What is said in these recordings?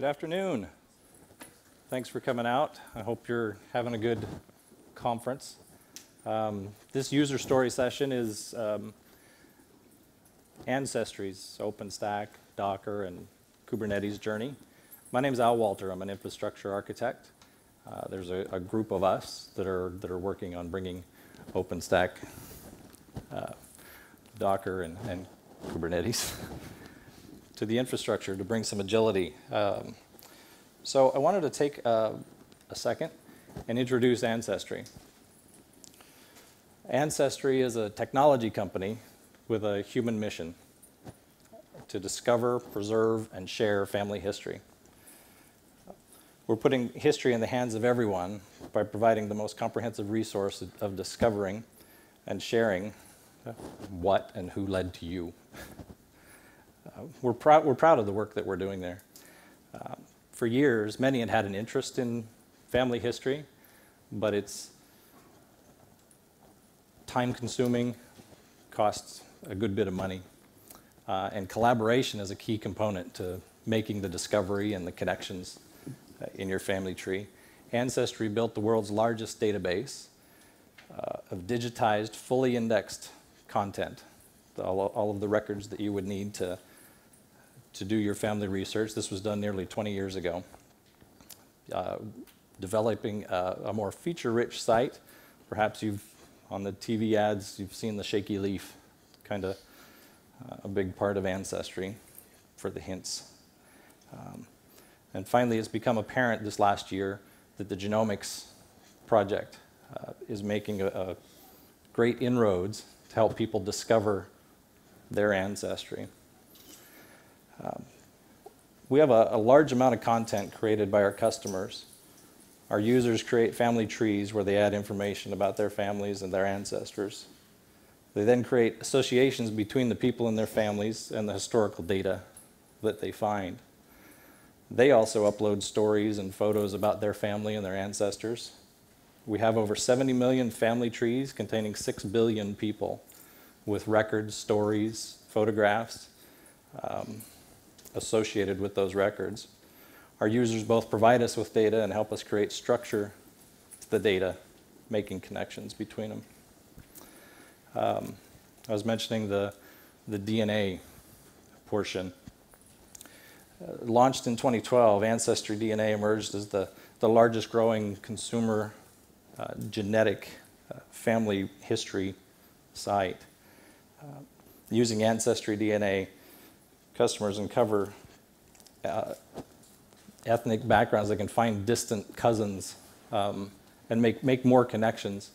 Good afternoon. Thanks for coming out. I hope you're having a good conference. Um, this user story session is um, Ancestry's OpenStack, Docker, and Kubernetes journey. My name is Al Walter. I'm an infrastructure architect. Uh, there's a, a, group of us that are, that are working on bringing OpenStack, uh, Docker, and, and Kubernetes to the infrastructure to bring some agility. Um, so I wanted to take uh, a second and introduce Ancestry. Ancestry is a technology company with a human mission to discover, preserve, and share family history. We're putting history in the hands of everyone by providing the most comprehensive resource of discovering and sharing what and who led to you. We're, prou- we're proud of the work that we're doing there. Uh, for years, many had had an interest in family history, but it's time consuming, costs a good bit of money. Uh, and collaboration is a key component to making the discovery and the connections uh, in your family tree. Ancestry built the world's largest database uh, of digitized, fully indexed content, all, all of the records that you would need to to do your family research. This was done nearly 20 years ago. Uh, developing a, a more feature-rich site. Perhaps you've, on the TV ads, you've seen the shaky leaf, kind of uh, a big part of Ancestry for the hints. Um, and finally, it's become apparent this last year that the genomics project uh, is making a, a great inroads to help people discover their ancestry. Um, we have a, a large amount of content created by our customers. Our users create family trees where they add information about their families and their ancestors. They then create associations between the people and their families and the historical data that they find. They also upload stories and photos about their family and their ancestors. We have over 70 million family trees containing 6 billion people with records, stories, photographs. Um, associated with those records. Our users both provide us with data and help us create structure to the data, making connections between them. Um, I was mentioning the, the DNA portion. Uh, launched in 2012, Ancestry DNA emerged as the, the largest growing consumer uh, genetic uh, family history site. Uh, using Ancestry DNA, customers uncover uh, ethnic backgrounds. They can find distant cousins um, and make, make more connections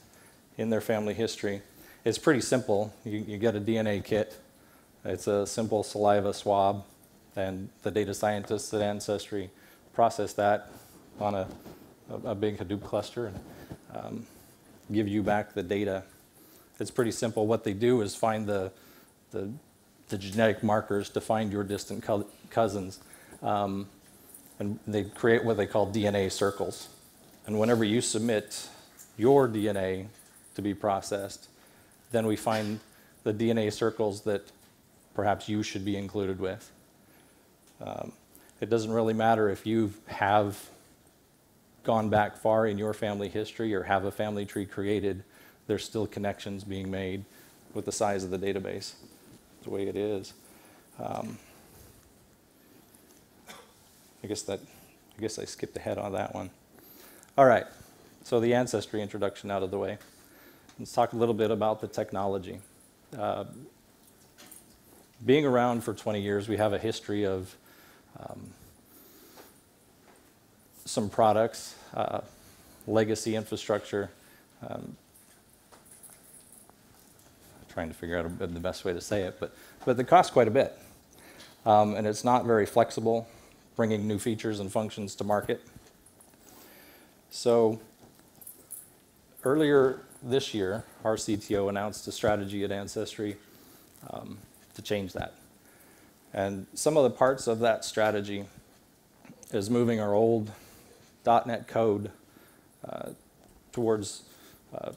in their family history. It's pretty simple. You, you get a DNA kit, it's a simple saliva swab, and the data scientists at Ancestry process that on a, a, a big Hadoop cluster and um, give you back the data. It's pretty simple. What they do is find the, the the genetic markers to find your distant co cousins. Um, and they create what they call DNA circles. And whenever you submit your DNA to be processed, then we find the DNA circles that perhaps you should be included with. Um, it doesn't really matter if you have gone back far in your family history or have a family tree created, there's still connections being made with the size of the database the way it is. Um, I guess that, I guess I skipped ahead on that one. All right, so the ancestry introduction out of the way. Let's talk a little bit about the technology. Uh, being around for 20 years, we have a history of um, some products, uh, legacy infrastructure, um, trying to figure out the best way to say it, but, but they cost quite a bit. Um, and it's not very flexible, bringing new features and functions to market. So earlier this year, our CTO announced a strategy at Ancestry um, to change that. And some of the parts of that strategy is moving our old .NET code uh, towards uh,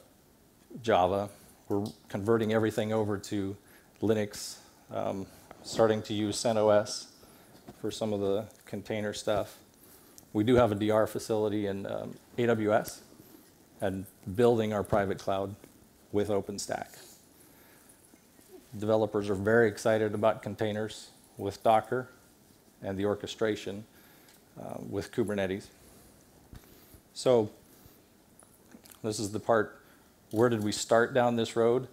Java we're converting everything over to Linux, um, starting to use CentOS for some of the container stuff. We do have a DR facility in um, AWS and building our private cloud with OpenStack. Developers are very excited about containers with Docker and the orchestration uh, with Kubernetes. So this is the part, where did we start down this road?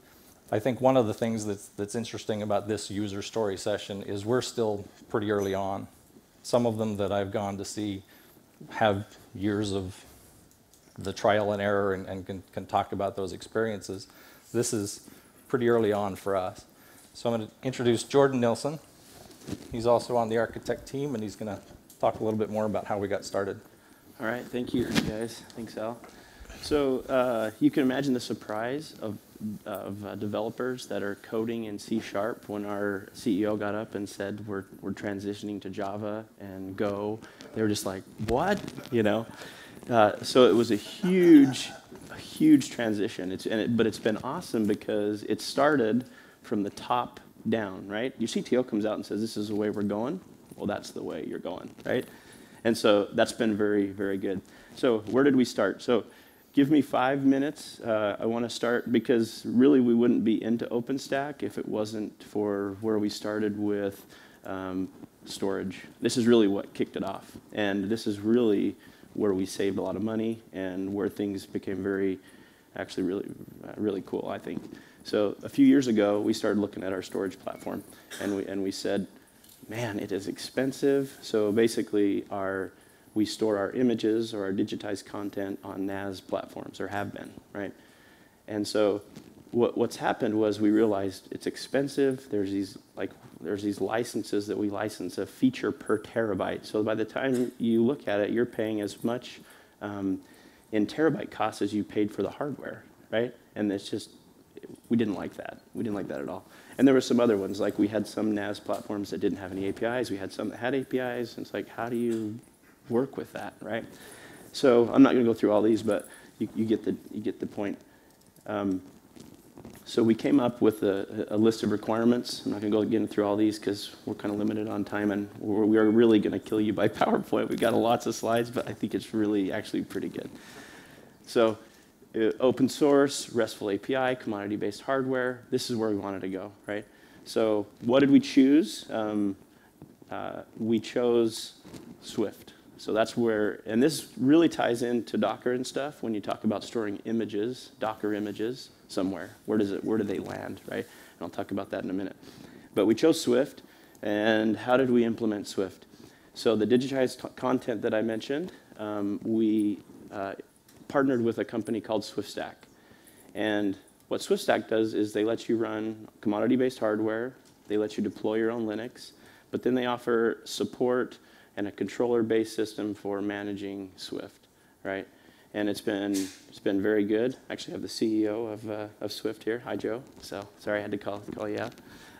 I think one of the things that's, that's interesting about this user story session is we're still pretty early on. Some of them that I've gone to see have years of the trial and error and, and can, can talk about those experiences. This is pretty early on for us. So I'm going to introduce Jordan Nielsen. He's also on the architect team, and he's going to talk a little bit more about how we got started. All right, thank you, guys. Thanks, Al. So uh, you can imagine the surprise of, of uh, developers that are coding in C Sharp when our CEO got up and said we're, we're transitioning to Java and Go. They were just like, what? You know? Uh, so it was a huge, a huge transition. It's, it, but it's been awesome because it started from the top down, right? Your CTO comes out and says, this is the way we're going. Well, that's the way you're going, right? And so that's been very, very good. So where did we start? So give me five minutes. Uh, I want to start because really we wouldn't be into OpenStack if it wasn't for where we started with um, storage. This is really what kicked it off. And this is really where we saved a lot of money and where things became very, actually really, uh, really cool, I think. So a few years ago, we started looking at our storage platform, and we, and we said, man, it is expensive. So basically, our, we store our images or our digitized content on NAS platforms, or have been, right? And so what, what's happened was we realized it's expensive. There's these like there's these licenses that we license a feature per terabyte. So by the time you look at it, you're paying as much um, in terabyte costs as you paid for the hardware, right? And it's just we didn't like that. We didn't like that at all. And there were some other ones, like we had some NAS platforms that didn't have any APIs. We had some that had APIs. And it's like, how do you work with that, right? So I'm not going to go through all these, but you, you, get the you get the point. Um, so we came up with a, a, list of requirements. I'm not going to go again through all these because we're kind of limited on time, and we're, we are really going to kill you by PowerPoint. We've got lots of slides, but I think it's really actually pretty good. So uh, open source, RESTful API, commodity-based hardware. This is where we wanted to go, right? So what did we choose? Um, uh, we chose Swift. So that's where, and this really ties into Docker and stuff when you talk about storing images, Docker images somewhere. Where does it, where do they land, right? And I'll talk about that in a minute. But we chose Swift, and how did we implement Swift? So the digitized content that I mentioned, um, we uh, partnered with a company called SwiftStack. And what SwiftStack does is they let you run commodity-based hardware, they let you deploy your own Linux, but then they offer support and a controller-based system for managing Swift, right? And it's been it's been very good. Actually, I have the CEO of, uh, of Swift here. Hi, Joe. So sorry I had to call call you out.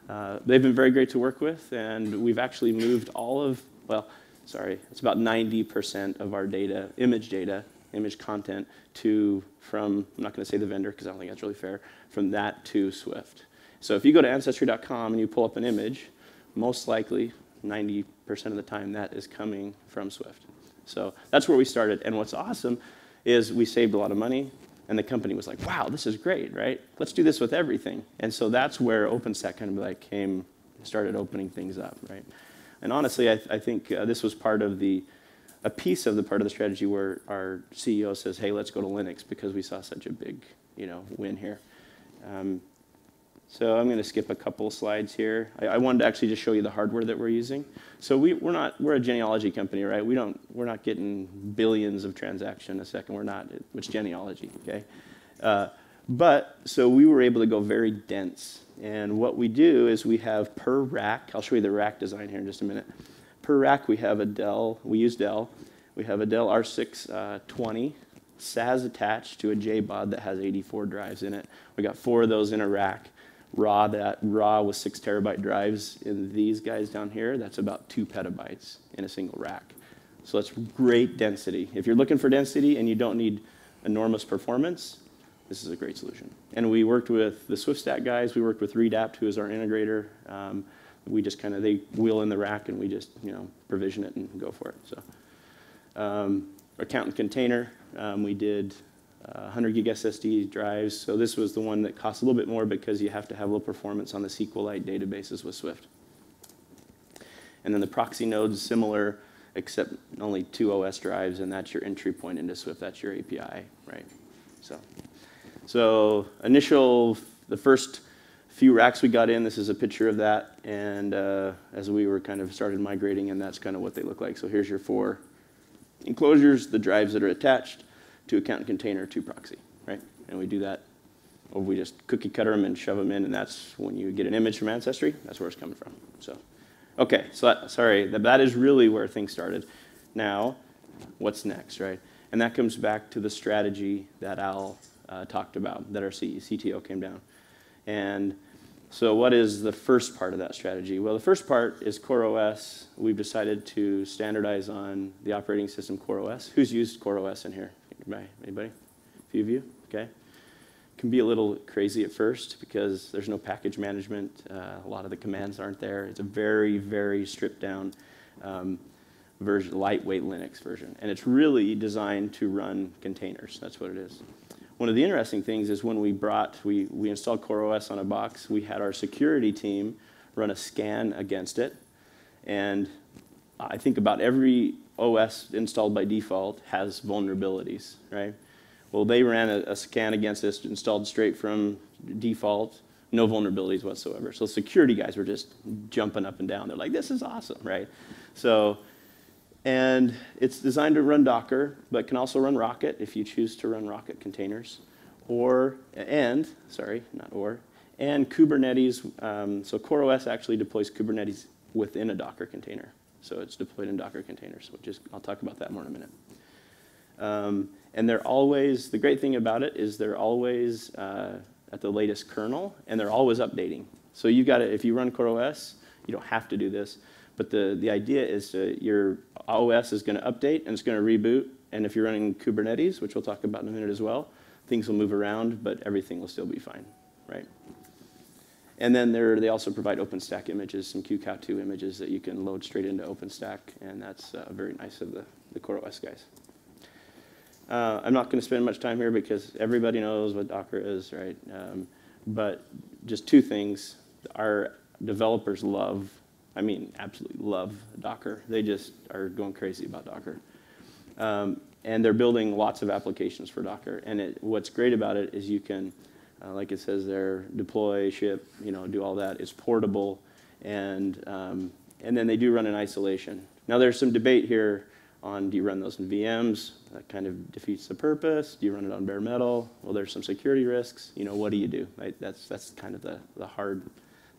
Uh, they've been very great to work with, and we've actually moved all of well, sorry, it's about 90% of our data, image data, image content to from, I'm not going to say the vendor because I don't think that's really fair, from that to Swift. So if you go to Ancestry.com and you pull up an image, most likely 90% of the time that is coming from Swift. So that's where we started. And what's awesome is we saved a lot of money, and the company was like, wow, this is great, right? Let's do this with everything. And so that's where OpenStack kind of like came, started opening things up, right? And honestly, I, I think uh, this was part of the a piece of the part of the strategy where our CEO says, "Hey, let's go to Linux because we saw such a big, you know, win here." Um, so I'm going to skip a couple slides here. I, I, wanted to actually just show you the hardware that we're using. So we, we're not we're a genealogy company, right? We don't we're not getting billions of transactions a second. We're not. It's genealogy, okay? Uh, but so we were able to go very dense. And what we do is we have per rack. I'll show you the rack design here in just a minute per rack, we have a Dell, we use Dell, we have a Dell R620 uh, SAS attached to a JBOD that has 84 drives in it. We got four of those in a rack. Raw, that raw with six terabyte drives in these guys down here, that's about two petabytes in a single rack. So that's great density. If you're looking for density and you don't need enormous performance, this is a great solution. And we worked with the SwiftStack guys. We worked with Redapt, who is our integrator. Um, we just kind of, they wheel in the rack and we just, you know, provision it and go for it, so. Um, Account and container, um, we did uh, 100 gig SSD drives. So this was the one that cost a little bit more because you have to have low performance on the SQLite databases with Swift. And then the proxy nodes, similar, except only two OS drives, and that's your entry point into Swift. That's your API, right? So, so initial, the first few racks we got in, this is a picture of that. And uh, as we were kind of started migrating, and that's kind of what they look like. So here's your four enclosures, the drives that are attached to account container to proxy, right? And we do that, or we just cookie cutter them and shove them in, and that's when you get an image from Ancestry, that's where it's coming from. So, okay, so that, sorry, that, that is really where things started. Now, what's next, right? And that comes back to the strategy that Al uh, talked about, that our CTO came down. And so, what is the first part of that strategy? Well, the first part is CoreOS. We've decided to standardize on the operating system CoreOS. Who's used CoreOS in here? Anybody? Anybody? A few of you? Okay. Can be a little crazy at first because there's no package management. Uh, a lot of the commands aren't there. It's a very, very stripped down um, version, lightweight Linux version. And it's really designed to run containers. That's what it is. One of the interesting things is when we brought, we, we installed CoreOS on a box, we had our security team run a scan against it. And I think about every OS installed by default has vulnerabilities, right? Well, they ran a, a scan against this, installed straight from default, no vulnerabilities whatsoever. So security guys were just jumping up and down. They're like, this is awesome, right? So and it's designed to run Docker, but can also run Rocket if you choose to run Rocket containers. Or, and, sorry, not or, and Kubernetes. Um, so CoreOS actually deploys Kubernetes within a Docker container. So it's deployed in Docker containers, which is, I'll talk about that more in a minute. Um, and they're always, the great thing about it is they're always uh, at the latest kernel, and they're always updating. So you've got to, if you run CoreOS, you don't have to do this, but the, the idea is to, your OS is going to update and it's going to reboot. And if you're running Kubernetes, which we'll talk about in a minute as well, things will move around, but everything will still be fine? And then they also provide OpenStack images, some QCOW2 images that you can load straight into OpenStack, and that's uh, very nice of the, the CoreOS guys. Uh, I'm not going to spend much time here because everybody knows what Docker is, right? Um, but just two things. Our developers love I mean, absolutely love Docker. They just are going crazy about Docker. Um, and they're building lots of applications for Docker. And it, what's great about it is you can, uh, like it says there, deploy, ship, you know, do all that. It's portable, and um, and then they do run in isolation. Now there's some debate here on do you run those in VMs? That kind of defeats the purpose. Do you run it on bare metal? Well, there's some security risks. You know, what do you do? Right? That's that's kind of the the hard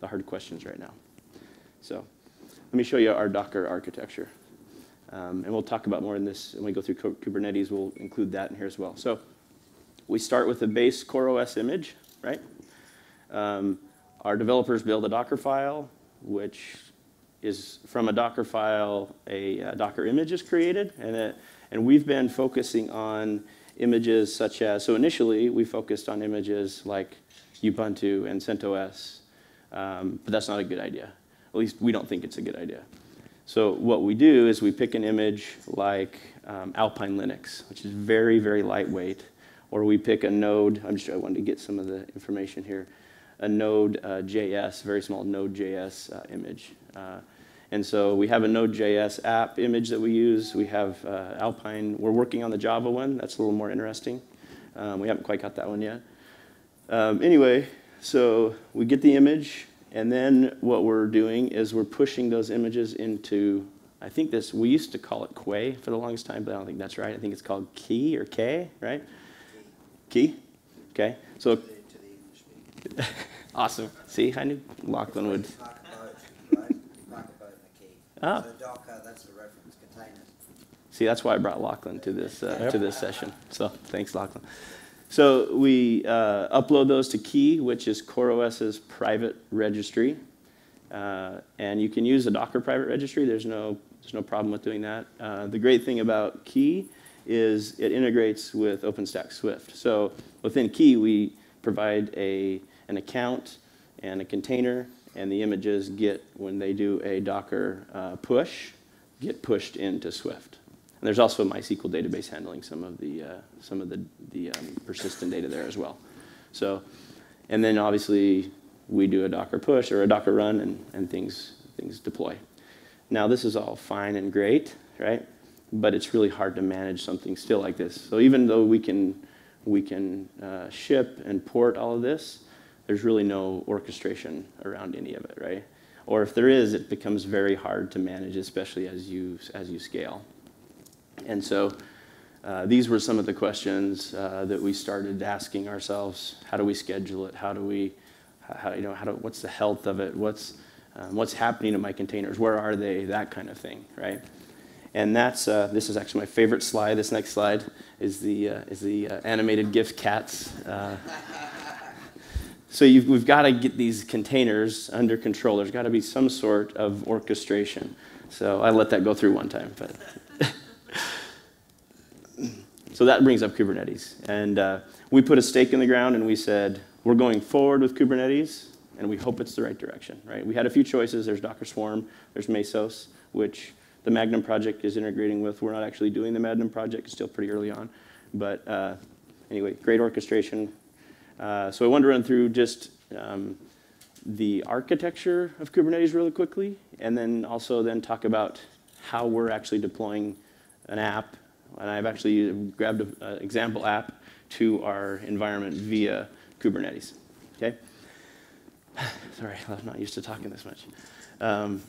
the hard questions right now. So let me show you our Docker architecture. Um, and we'll talk about more in this when we go through Kubernetes. We'll include that in here as well. So we start with a base CoreOS image, right? Um, our developers build a Docker file, which is from a Docker file, a, a Docker image is created. And, it, and we've been focusing on images such as, so initially we focused on images like Ubuntu and CentOS, um, but that's not a good idea. At least we don't think it's a good idea. So what we do is we pick an image like um, Alpine Linux, which is very, very lightweight, or we pick a node. I'm just I wanted to get some of the information here. A node uh, JS, very small node JS uh, image. Uh, and so we have a Node.js app image that we use. We have uh, Alpine. We're working on the Java one. That's a little more interesting. Um, we haven't quite got that one yet. Um, anyway, so we get the image. And then what we're doing is we're pushing those images into, I think this, we used to call it Quay for the longest time, but I don't think that's right. I think it's called Key or K, right? Key? Okay. So, awesome. See, I knew Lachlan would. Oh. So Docker, that's the reference containers. See, that's why I brought Lachlan to this uh, yep. to this session. So thanks, Lachlan. So we uh, upload those to Quay, which is CoreOS's private registry. Uh, and you can use a Docker private registry. There's no, there's no problem with doing that. Uh, the great thing about Quay is it integrates with OpenStack Swift. So within Quay, we provide a, an account and a container and the images get, when they do a Docker uh, push, get pushed into Swift. And there's also MySQL database handling some of the, uh, some of the, the um, persistent data there as well. So, and then obviously we do a Docker push or a Docker run and, and things, things deploy. Now this is all fine and great, right? But it's really hard to manage something still like this. So even though we can, we can uh, ship and port all of this, there's really no orchestration around any of it, right? Or if there is, it becomes very hard to manage, especially as you, as you scale. And so uh, these were some of the questions uh, that we started asking ourselves. How do we schedule it? How do we, how, you know, how do, what's the health of it? What's, um, what's happening to my containers? Where are they? That kind of thing, right? And that's, uh, this is actually my favorite slide. This next slide is the, uh, is the uh, animated GIF cats. Uh, so we've got to get these containers under control. There's got to be some sort of orchestration. So I let that go through one time, but so that brings up Kubernetes. And uh, we put a stake in the ground and we said, we're going forward with Kubernetes and we hope it's the right direction, right? We had a few choices. There's Docker Swarm, there's Mesos, which the Magnum project is integrating with. We're not actually doing the Magnum project, it's still pretty early on. But uh, anyway, great orchestration. Uh, so I wanted to run through just um, the architecture of Kubernetes really quickly, and then also then talk about how we're actually deploying an app and I've actually grabbed an example app to our environment via Kubernetes. Okay? Sorry, I'm not used to talking this much. Um,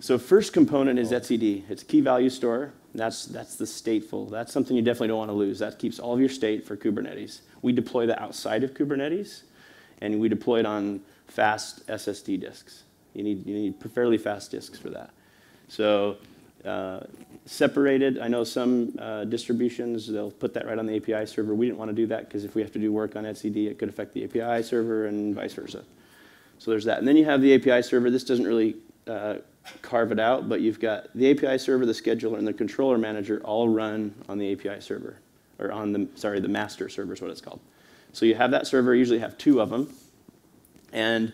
so first component is etcd. It's a key value store. That's, that's the stateful. That's something you definitely don't want to lose. That keeps all of your state for Kubernetes. We deploy that outside of Kubernetes, and we deploy it on fast SSD disks. You need, you need fairly fast disks for that. So uh, separated. I know some uh, distributions, they'll put that right on the API server. We didn't want to do that because if we have to do work on etcd, it could affect the API server and vice versa. So there's that. And then you have the API server. This doesn't really uh, carve it out, but you've got the API server, the scheduler, and the controller manager all run on the API server, or on the, sorry, the master server is what it's called. So you have that server, you usually have two of them, and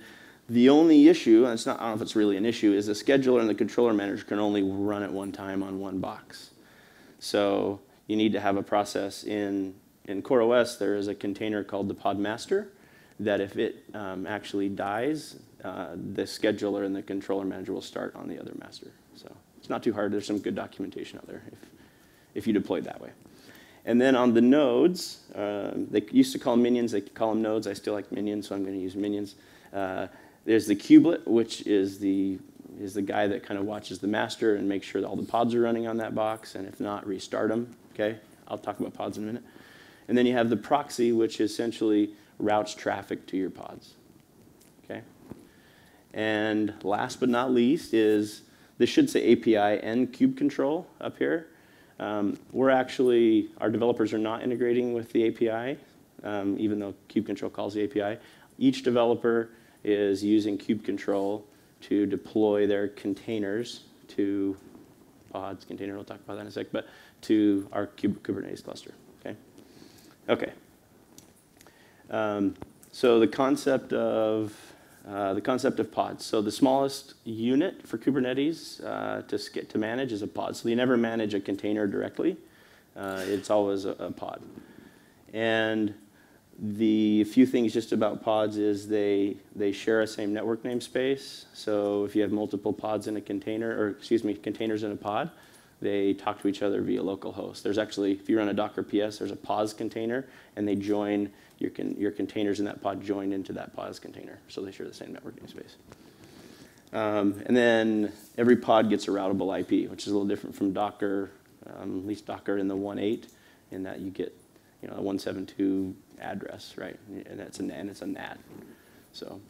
the only issue, and it's not, I don't know if it's really an issue, is the scheduler and the controller manager can only run at one time on one box. So you need to have a process in, in CoreOS, there is a container called the pod master that if it um, actually dies, uh, the scheduler and the controller manager will start on the other master. So it's not too hard. There's some good documentation out there if, if you deploy that way. And then on the nodes, uh, they used to call them minions. They call them nodes. I still like minions, so I'm going to use minions. Uh, there's the kubelet, which is the, is the guy that kind of watches the master and makes sure that all the pods are running on that box, and if not, restart them. Okay, I'll talk about pods in a minute. And then you have the proxy, which essentially routes traffic to your pods. Okay. And last but not least is this should say API and kube control up here. Um, we're actually, our developers are not integrating with the API, um, even though kube control calls the API. Each developer is using kube control to deploy their containers to pods, container, we'll talk about that in a sec, but to our Kubernetes cluster, okay? Okay. Um, so the concept of uh, the concept of pods. So the smallest unit for Kubernetes uh, to, to manage is a pod. So you never manage a container directly. Uh, it's always a, a, pod. And the few things just about pods is they, they share a same network namespace. So if you have multiple pods in a container, or excuse me, containers in a pod, they talk to each other via localhost. There's actually, if you run a Docker PS, there's a pods container, and they join, your, con your containers in that pod join into that pods container. So they share the same network namespace. Um, and then every pod gets a routable IP, which is a little different from Docker, um, at least Docker in the 1.8, in that you get you know, a 172 address, right? And that's a, and it's a NAT. So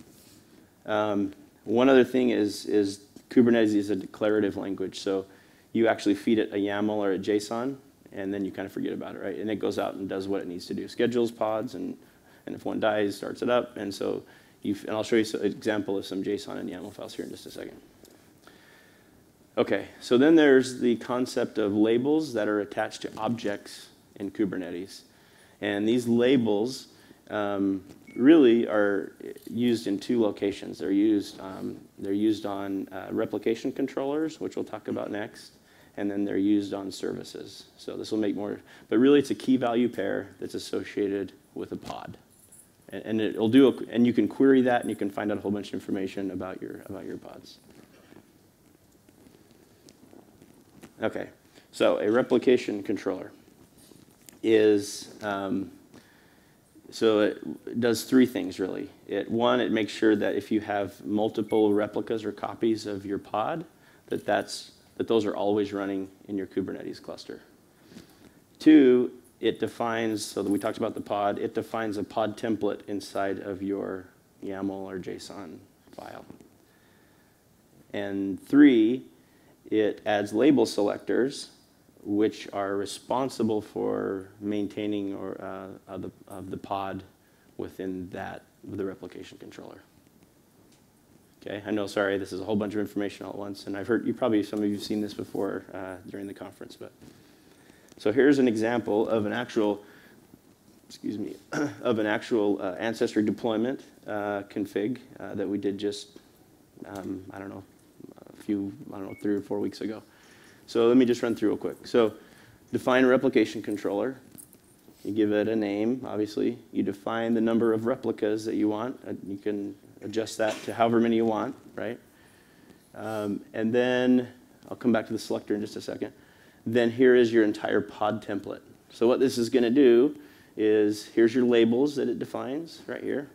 um, one other thing is, is Kubernetes is a declarative language. So you actually feed it a YAML or a JSON, and then you kind of forget about it, right? And it goes out and does what it needs to do. Schedules pods, and, and if one dies, starts it up. And so and I'll show you an example of some JSON and YAML files here in just a second. Okay, so then there's the concept of labels that are attached to objects in Kubernetes. And these labels um, really are used in two locations. They're used, um, they're used on uh, replication controllers, which we'll talk about next, and then they're used on services. So this will make more, but really it's a key value pair that's associated with a pod. And, and it'll do, a, and you can query that and you can find out a whole bunch of information about your, about your pods. Okay, so a replication controller is, um, so it does three things really. It, one, it makes sure that if you have multiple replicas or copies of your pod, that, that's, that those are always running in your Kubernetes cluster. Two, it defines, so we talked about the pod, it defines a pod template inside of your YAML or JSON file. And three, it adds label selectors, which are responsible for maintaining or uh, of, the, of the pod within that the replication controller. Okay, I know. Sorry, this is a whole bunch of information all at once, and I've heard you probably some of you have seen this before uh, during the conference, but so here's an example of an actual, excuse me, of an actual uh, ancestry deployment uh, config uh, that we did just um, I don't know a few I don't know three or four weeks ago. So let me just run through real quick. So define a replication controller. You give it a name, obviously. You define the number of replicas that you want. Uh, you can adjust that to however many you want, right? Um, and then I'll come back to the selector in just a second. Then here is your entire pod template. So what this is going to do is here's your labels that it defines right here.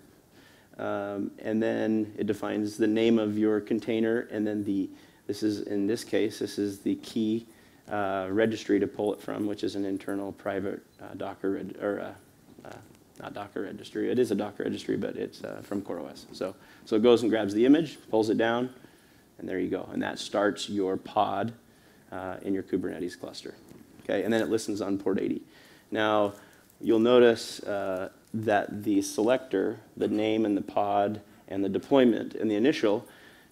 Um, and then it defines the name of your container and then the, this is, in this case, this is the key uh, registry to pull it from, which is an internal private uh, Docker, or uh, uh, not Docker registry. It is a Docker registry, but it's uh, from CoreOS. So, so it goes and grabs the image, pulls it down, and there you go. And that starts your pod uh, in your Kubernetes cluster. Okay, and then it listens on port 80. Now, you'll notice uh, that the selector, the name and the pod, and the deployment and the initial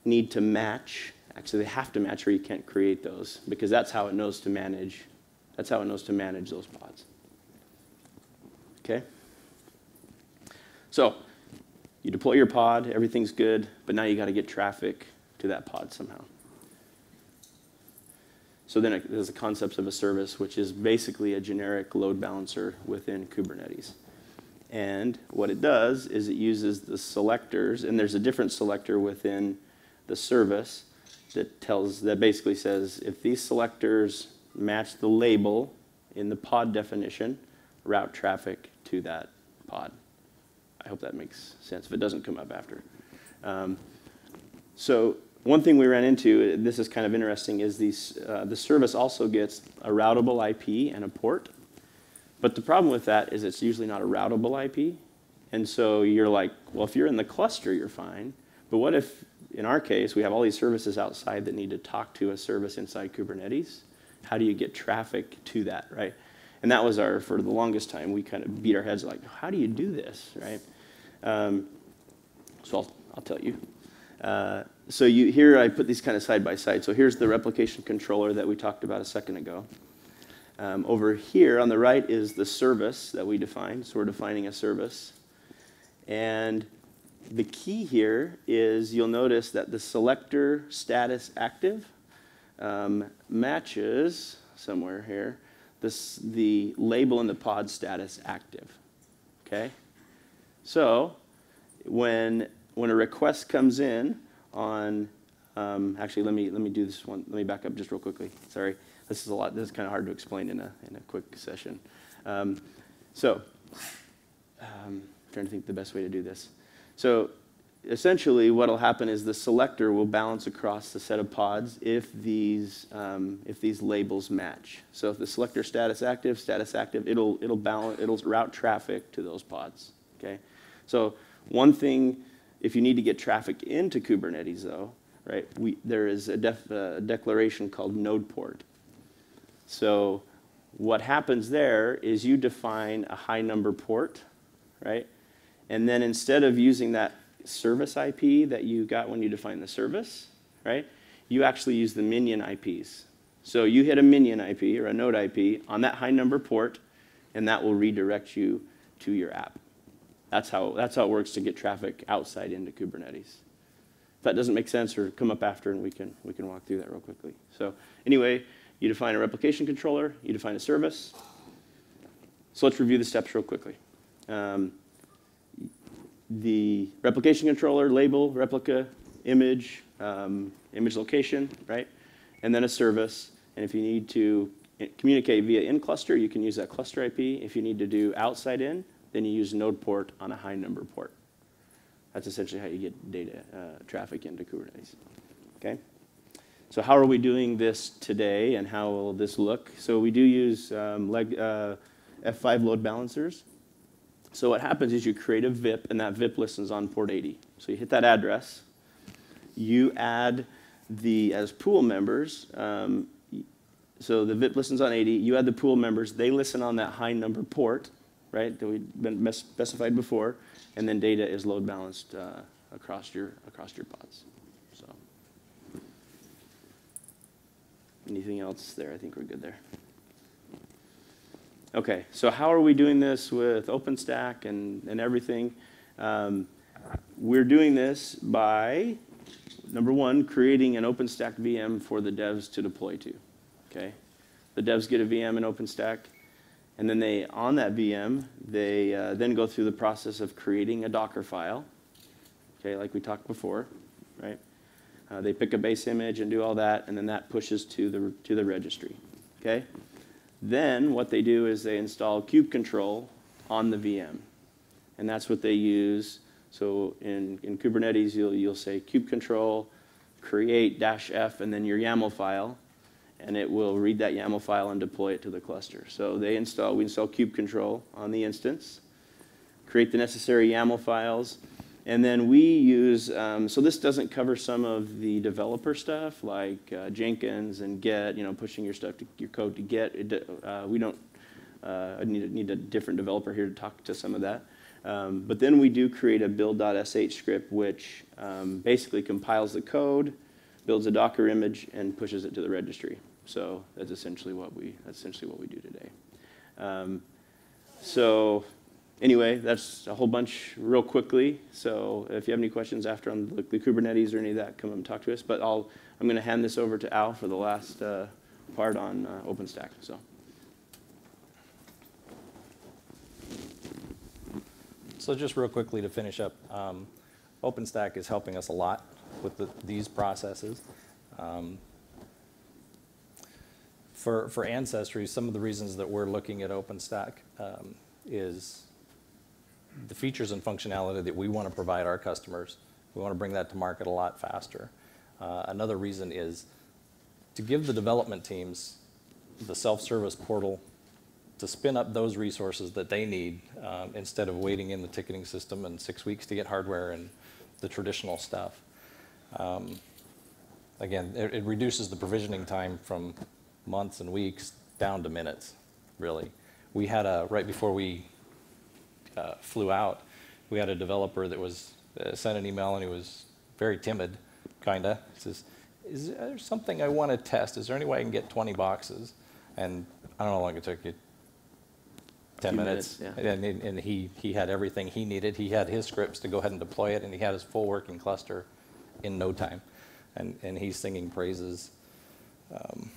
need to match. Actually, they have to match or you can't create those because that's how it knows to manage. That's how it knows to manage those pods. Okay? So you deploy your pod, everything's good, but now you got to get traffic to that pod somehow. So then there's the concept of a service, which is basically a generic load balancer within Kubernetes. And what it does is it uses the selectors, and there's a different selector within the service that tells that basically says if these selectors match the label in the pod definition, route traffic to that pod. I hope that makes sense if it doesn't come up after. Um, so one thing we ran into, this is kind of interesting, is these, uh, the service also gets a routable IP and a port. But the problem with that is it's usually not a routable IP. And so you're like, well, if you're in the cluster, you're fine. But what if, in our case, we have all these services outside that need to talk to a service inside Kubernetes? How do you get traffic to that, right? And that was our, for the longest time, we kind of beat our heads like, how do you do this, right? Um, so I'll, I'll tell you. Uh, so you, here I put these kind of side by side. So here's the replication controller that we talked about a second ago. Um, over here on the right is the service that we defined. So we're defining a service. And the key here is you'll notice that the selector status active um, matches somewhere here this, the label in the pod status active. Okay? So when, when a request comes in on, um, actually, let me, let me do this one. Let me back up just real quickly. Sorry. This is a lot. This is kind of hard to explain in a, in a quick session. Um, so, um, trying to think the best way to do this. So, essentially, what will happen is the selector will balance across the set of pods if these um, if these labels match. So, if the selector status active, status active, it'll it'll balance it'll route traffic to those pods. Okay. So, one thing, if you need to get traffic into Kubernetes, though, right? We, there is a, def, a declaration called node port. So what happens there is you define a high number port, right? And then instead of using that service IP that you got when you define the service, right? You actually use the minion IPs. So you hit a minion IP or a node IP on that high number port, and that will redirect you to your app. That's how, that's how it works to get traffic outside into Kubernetes. If that doesn't make sense, or come up after and we can, we can walk through that real quickly. So anyway, you define a replication controller, you define a service. So let's review the steps real quickly. Um, the replication controller, label, replica, image, um, image location, right? And then a service. And if you need to communicate via in cluster, you can use that cluster IP. If you need to do outside in, then you use node port on a high number port. That's essentially how you get data uh, traffic into Kubernetes. Okay? So how are we doing this today, and how will this look? So we do use um, leg, uh, F5 load balancers. So what happens is you create a VIP, and that VIP listens on port 80. So you hit that address. You add the as pool members. Um, so the VIP listens on 80. You add the pool members. They listen on that high number port, right? That we've been specified before, and then data is load balanced uh, across your across your pods. So. Anything else there? I think we're good there. Okay, so how are we doing this with OpenStack and, and everything? Um, we're doing this by, number one, creating an OpenStack VM for the devs to deploy to. Okay, the devs get a VM in OpenStack, and then they, on that VM, they uh, then go through the process of creating a Docker file. Okay, like we talked before, right? Uh, they pick a base image and do all that, and then that pushes to the to the registry. Okay. Then what they do is they install kube control on the VM, and that's what they use. So in, in Kubernetes, you'll you'll say kube control, create dash f, and then your YAML file, and it will read that YAML file and deploy it to the cluster. So they install we install kube control on the instance, create the necessary YAML files, and then we use, um, so this doesn't cover some of the developer stuff like uh, Jenkins and Git, you know, pushing your stuff to your code to Git. It, uh, we don't uh, need, need a different developer here to talk to some of that. Um, but then we do create a build.sh script, which um, basically compiles the code, builds a Docker image, and pushes it to the registry. So that's essentially what we that's essentially what we do today. Um, so anyway, that's a whole bunch real quickly. So if you have any questions after on the, the Kubernetes or any of that, come and talk to us. But I'll, I'm going to hand this over to Al for the last uh, part on uh, OpenStack. So So just real quickly to finish up, um, OpenStack is helping us a lot with the, these processes. Um, for, for Ancestry, some of the reasons that we're looking at OpenStack um, is the features and functionality that we want to provide our customers. We want to bring that to market a lot faster. Uh, another reason is to give the development teams the self-service portal to spin up those resources that they need um, instead of waiting in the ticketing system and six weeks to get hardware and the traditional stuff. Um, again, it, it reduces the provisioning time from months and weeks down to minutes, really. We had a, right before we uh, flew out, we had a developer that was, uh, sent an email and he was very timid, kinda. He says, is there something I want to test? Is there any way I can get 20 boxes? And I don't know how long it took you, 10 minutes. minutes, yeah. And, and he, he had everything he needed. He had his scripts to go ahead and deploy it, and he had his full working cluster in no time. And, and he's singing praises um,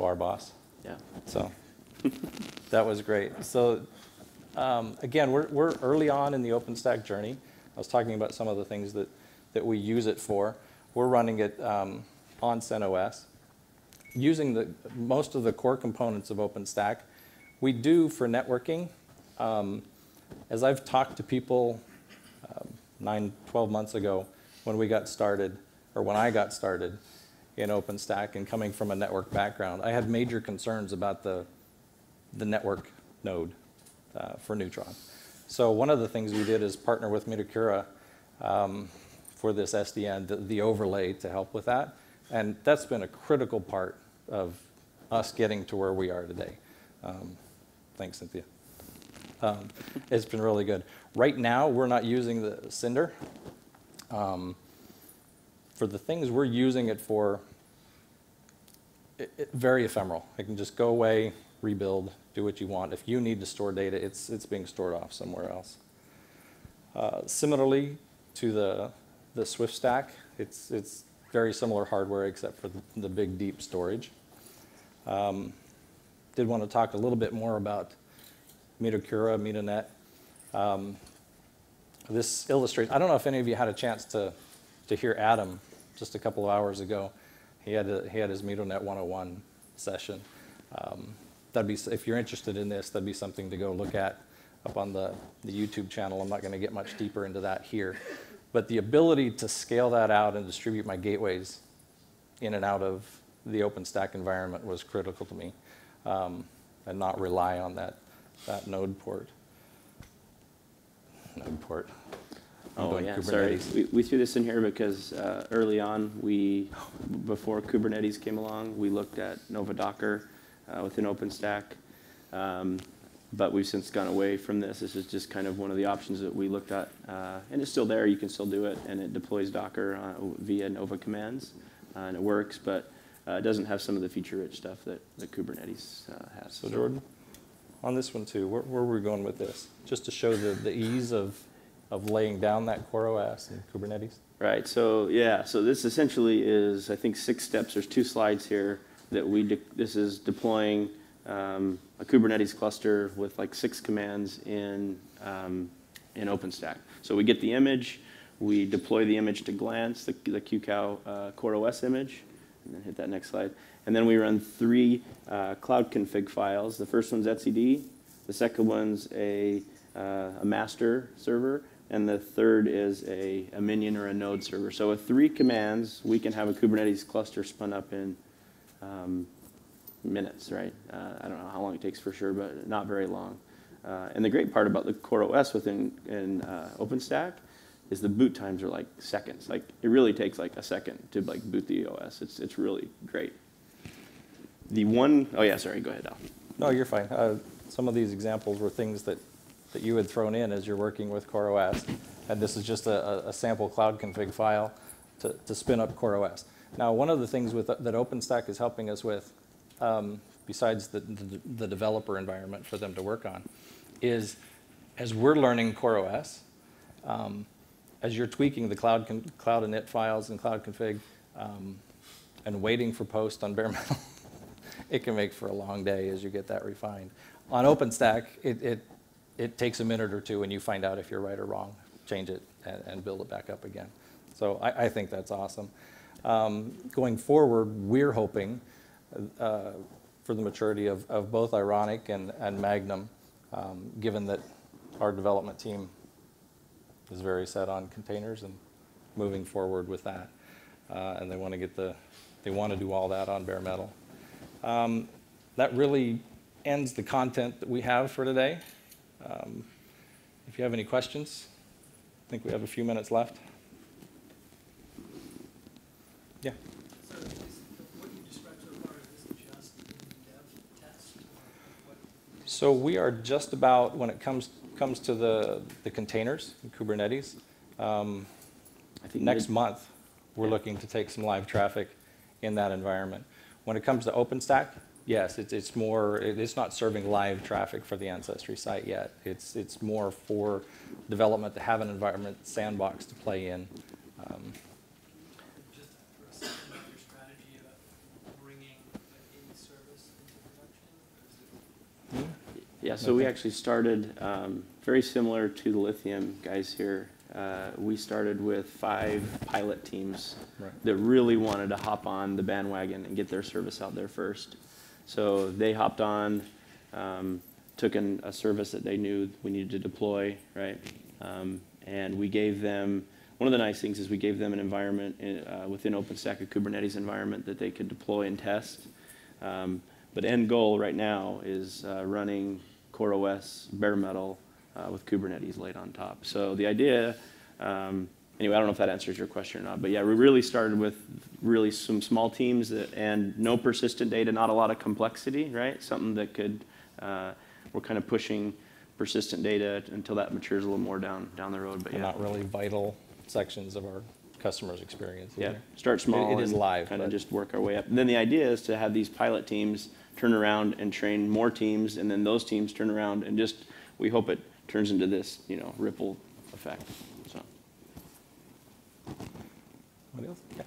to our boss. yeah, So that was great. So um, again, we're, we're early on in the OpenStack journey. I was talking about some of the things that, that we use it for. We're running it um, on CentOS. Using the, most of the core components of OpenStack, we do for networking. Um, as I've talked to people um, nine, 12 months ago when we got started, or when I got started in OpenStack and coming from a network background, I had major concerns about the, the network node uh, for Neutron. So one of the things we did is partner with Midokura um, for this SDN, the, the overlay to help with that. And that's been a critical part of us getting to where we are today. Um, thanks, Cynthia. Um, it's been really good. Right now, we're not using the Cinder. Um, for the things we're using it for, it, it, very ephemeral. It can just go away, rebuild, do what you want. If you need to store data, it's, it's being stored off somewhere else. Uh, Similarly to the, the Swift Stack, it's, it's very similar hardware except for the, the big deep storage. Um, Did want to talk a little bit more about Midokura, MidoNet. Um, This illustrates, I don't know if any of you had a chance to, to hear Adam just a couple of hours ago. He had, a, he had his MidoNet 101 session. Um, That'd be, if you're interested in this, that'd be something to go look at up on the, the YouTube channel. I'm not going to get much deeper into that here. But the ability to scale that out and distribute my gateways in and out of the OpenStack environment was critical to me, um, and not rely on that, that node port. Node port. I'm Oh, doing yeah, sorry. We, we threw this in here because uh, early on, we, before Kubernetes came along, we looked at Nova Docker uh, within OpenStack. Um, But we've since gone away from this. This is just kind of one of the options that we looked at. uh, And it's still there, you can still do it, and it deploys Docker uh, via Nova commands, uh, and it works, but uh, it doesn't have some of the feature-rich stuff that, that Kubernetes uh, has. So Jordan, on this one too, where, where were we going with this? Just to show the, the ease of, of laying down that Core OS and Kubernetes? Right, so, yeah, so this essentially is, I think, six steps. There's two slides here that we, this is deploying um, a Kubernetes cluster with like six commands in, um, in OpenStack. So we get the image, we deploy the image to Glance, the, the QCOW uh, Core OS image, and then hit that next slide. And then we run three uh, cloud config files. The first one's etcd, the second one's a, uh, a master server, and the third is a, a minion or a node server. So with three commands, we can have a Kubernetes cluster spun up in um, minutes, right? Uh, I don't know how long it takes for sure, but not very long. Uh, and the great part about the Core OS within in, uh, OpenStack is the boot times are like seconds. Like it really takes like a second to like boot the OS. It's it's really great. The one, oh yeah, sorry, go ahead, Al. No, you're fine. Uh, some of these examples were things that, that you had thrown in as you're working with Core OS. And this is just a, a- sample cloud config file to, to spin up Core OS. Now, one of the things with, that OpenStack is helping us with, um, besides the, the, the developer environment for them to work on, is as we're learning Core OS, um, as you're tweaking the cloud, cloud init files and cloud config, um, and waiting for post on bare metal, it can make for a long day as you get that refined. On OpenStack, it, it, it takes a minute or two and you find out if you're right or wrong, change it and, and build it back up again. So I, I think that's awesome. Um, going forward, we're hoping uh, for the maturity of, of both Ironic and, and Magnum, um, given that our development team is very set on containers and moving forward with that. Uh, and they want to get the, they want to do all that on bare metal. Um, that really ends the content that we have for today. Um, if you have any questions, I think we have a few minutes left. Yeah. So is, what you described so far, is this just in dev test or what? So we are just about, when it comes, comes to the, the containers, Kubernetes, um, I think next month, we're looking to take some live traffic in that environment. When it comes to OpenStack, yes, it's, it's more, it's not serving live traffic for the Ancestry site yet. It's, it's more for development to have an environment sandbox to play in. Um, Just for a second, about your strategy of bringing like a service into production? Or is it Yeah, so we actually started um, very similar to the Lithium guys here. Uh, we started with five pilot teams Right. that really wanted to hop on the bandwagon and get their service out there first. So they hopped on, um, took in a service that they knew we needed to deploy, right? Um, and we gave them one of the nice things is we gave them an environment in, uh, within OpenStack, a Kubernetes environment that they could deploy and test. Um, but end goal right now is uh, running Core OS bare metal uh, with Kubernetes laid on top. So the idea, um, anyway, I don't know if that answers your question or not, but yeah, we really started with really some small teams that, and no persistent data, not a lot of complexity, right? Something that could, uh, we're kind of pushing persistent data until that matures a little more down down the road. But yeah, not really vital sections of our, customers experience. Yeah, start small. it is live, Kind of just work our way up. And then the idea is to have these pilot teams turn around and train more teams, and then those teams turn around and just, we hope it turns into this, you know, ripple effect, so. What else? Yeah.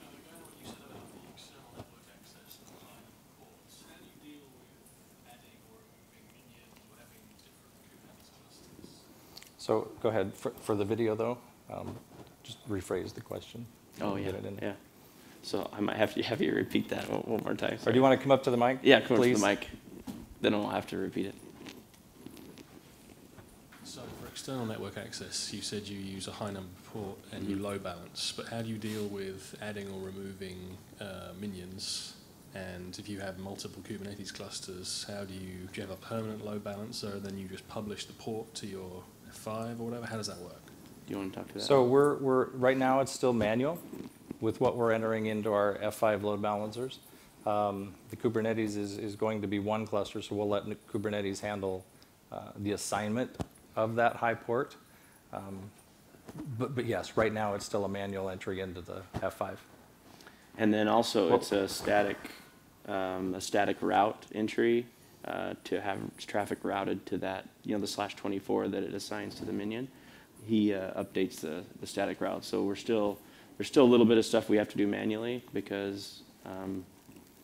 Now, going on what you said about the external network access and behind the ports, how do you deal with adding or removing minions or having different Kubernetes clusters? So go ahead, for, for the video though, um, just rephrase the question. Oh, yeah, Get it in. yeah. So I might have to have you repeat that one, one more time. Or do you want to come up to the mic? Yeah, come up to the mic. Then I'll have to repeat it. So for external network access, you said you use a high number port and you Mhm. load balance, but how do you deal with adding or removing uh, minions? And if you have multiple Kubernetes clusters, how do you, do you have a permanent load balancer and then you just publish the port to your F5 or whatever? How does that work? Do you want to talk to that? So we're, we're, right now it's still manual with what we're entering into our F5 load balancers. Um, The Kubernetes is, is going to be one cluster, so we'll let Kubernetes handle uh, the assignment of that high port. Um, But, but yes, right now it's still a manual entry into the F5. And then also, Well- it's a static, um, a static route entry uh, to have traffic routed to that, you know, the slash 24 that it assigns to the minion. He uh, updates the, the static route. So we're still, there's still a little bit of stuff we have to do manually because, um,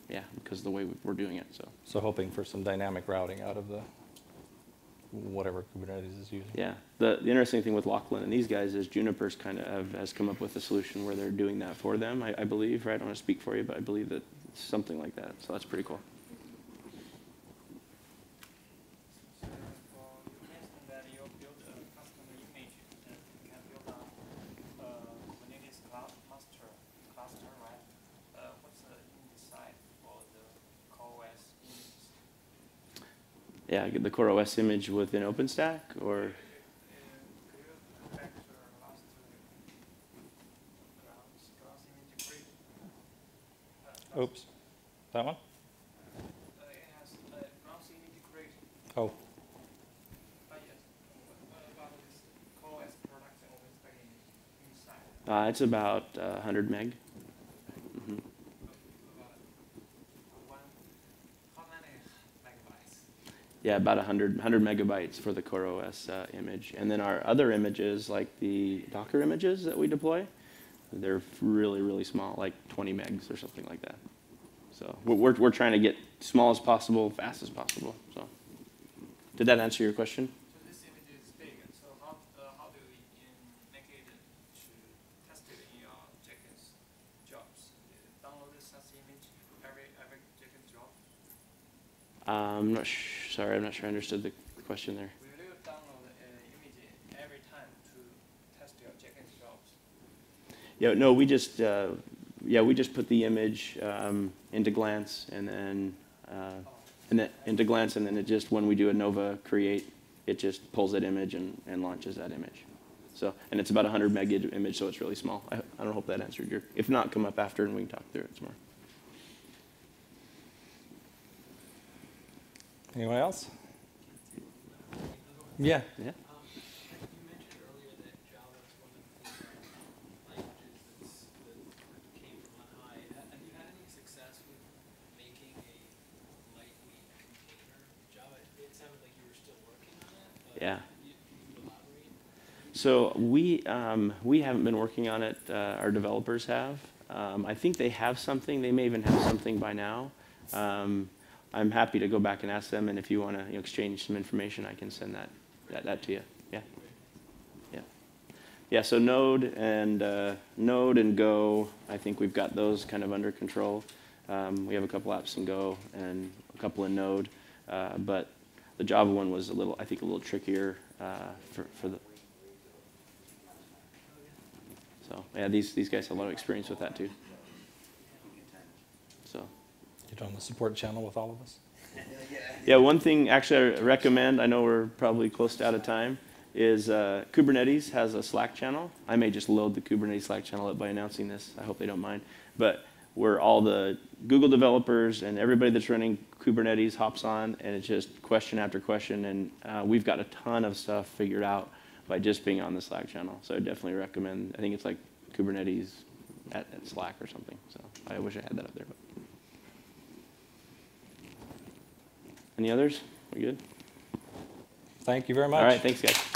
yeah, because of the way we're doing it, so. So hoping for some dynamic routing out of the, whatever Kubernetes is using. Yeah, the, the interesting thing with Lachlan and these guys is Juniper's kind of have, has come up with a solution where they're doing that for them, I, I believe, right? I don't want to speak for you, but I believe that it's something like that, so that's pretty cool. So for, you mentioned that you build a custom image and you can build on, uh, Kubernetes cloud master cluster, right? Uh, what's the image size for the CoreOS images? Yeah, get the CoreOS image within OpenStack, or, could you factor last grounds, grounds image grid? Oops, that one? It has, grounds image grid, Oh, yes. What about this CoreOS product and OpenStack inside? uh, it's about uh, 100 meg. Mhm. About one, how many megabytes? Yeah, about 100, 100 megabytes for the CoreOS uh, image. And then our other images, like the Docker images that we deploy, they're really, really small, like 20 megs or something like that. So we're, we're, trying to get small as possible, fast as possible. So, did that answer your question? So this image is big, and so how, how do we in- make it to test it in your Jenkins jobs? Download this as image every, every Jenkins job? I'm not sh- sorry, I'm not sure I understood the question there. Will you download an image every time to test your Jenkins jobs? Yeah, no, we just, uh, yeah, we just put the image um, into Glance and then, uh, and then into Glance, and then it just, when we do a Nova create, it just pulls that image and, and launches that image. So, and it's about a 100 meg image, so it's really small. I, I don't hope that answered your, if not, come up after and we can talk through it some more. Anyone else? Yeah, Yeah. Um, you mentioned earlier that Java is one of the languages that's, that came from on high. Ha- Have you had any success with making a lightweight container Java? It sounded like you were still working on it. but Yeah. you- Can you elaborate? So we, um, we haven't been working on it, uh, our developers have. Um, I think they have something, they may even have something by now. Um, I'm happy to go back and ask them, and if you want to you know, exchange some information, I can send that, that, that to you. Yeah. Yeah. Yeah, so Node and, uh, Node and Go, I think we've got those kind of under control. Um, we have a couple apps in Go and a couple in Node, uh, but the Java one was a little, I think, a little trickier uh, for, for the, so, yeah, these, these guys have a lot of experience with that too. On the support channel with all of us? yeah, one thing actually I recommend, I know we're probably close to out of time, is uh, Kubernetes has a Slack channel. I may just load the Kubernetes Slack channel up by announcing this. I hope they don't mind. But where all the Google developers and everybody that's running Kubernetes hops on, and it's just question after question. And uh, we've got a ton of stuff figured out by just being on the Slack channel. So I definitely recommend. I think it's like Kubernetes at, at Slack or something. So I wish I had that up there. But. Any others? We good? Thank you very much. All right, thanks, guys.